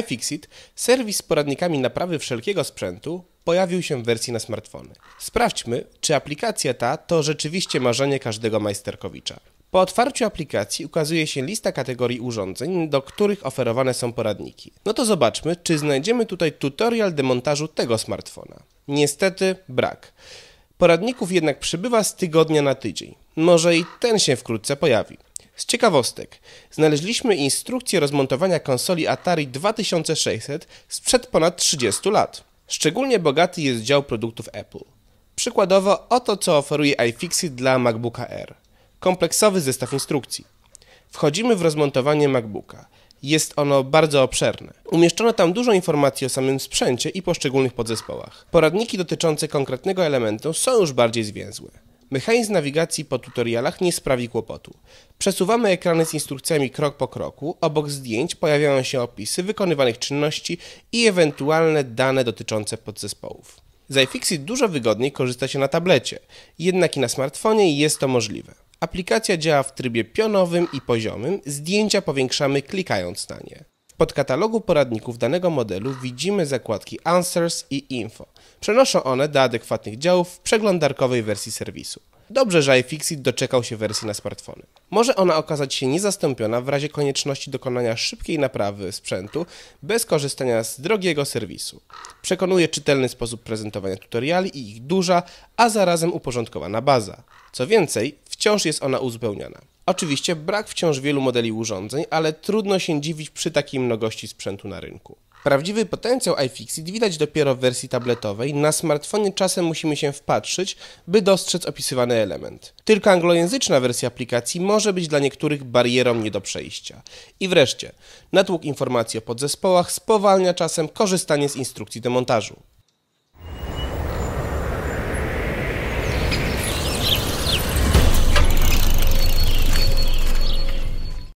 iFixit, serwis z poradnikami naprawy wszelkiego sprzętu, pojawił się w wersji na smartfony. Sprawdźmy, czy aplikacja ta to rzeczywiście marzenie każdego majsterkowicza. Po otwarciu aplikacji ukazuje się lista kategorii urządzeń, do których oferowane są poradniki. No to zobaczmy, czy znajdziemy tutaj tutorial demontażu tego smartfona. Niestety brak. Poradników jednak przybywa z tygodnia na tydzień. Może i ten się wkrótce pojawi. Z ciekawostek, znaleźliśmy instrukcję rozmontowania konsoli Atari 2600 sprzed ponad 30 lat. Szczególnie bogaty jest dział produktów Apple. Przykładowo oto co oferuje iFixit dla MacBooka Air. Kompleksowy zestaw instrukcji. Wchodzimy w rozmontowanie MacBooka. Jest ono bardzo obszerne. Umieszczono tam dużo informacji o samym sprzęcie i poszczególnych podzespołach. Poradniki dotyczące konkretnego elementu są już bardziej zwięzłe. Mechanizm nawigacji po tutorialach nie sprawi kłopotu. Przesuwamy ekrany z instrukcjami krok po kroku, obok zdjęć pojawiają się opisy wykonywanych czynności i ewentualne dane dotyczące podzespołów. Z iFixit dużo wygodniej korzysta się na tablecie, jednak i na smartfonie jest to możliwe. Aplikacja działa w trybie pionowym i poziomym, zdjęcia powiększamy klikając na nie. W podkatalogu poradników danego modelu widzimy zakładki Answers i Info. Przenoszą one do adekwatnych działów w przeglądarkowej wersji serwisu. Dobrze, że iFixit doczekał się wersji na smartfony. Może ona okazać się niezastąpiona w razie konieczności dokonania szybkiej naprawy sprzętu bez korzystania z drogiego serwisu. Przekonuje czytelny sposób prezentowania tutoriali i ich duża, a zarazem uporządkowana baza. Co więcej, wciąż jest ona uzupełniana. Oczywiście brak wciąż wielu modeli urządzeń, ale trudno się dziwić przy takiej mnogości sprzętu na rynku. Prawdziwy potencjał iFixit widać dopiero w wersji tabletowej. Na smartfonie czasem musimy się wpatrzyć, by dostrzec opisywany element. Tylko anglojęzyczna wersja aplikacji może być dla niektórych barierą nie do przejścia. I wreszcie, natłok informacji o podzespołach spowalnia czasem korzystanie z instrukcji demontażu.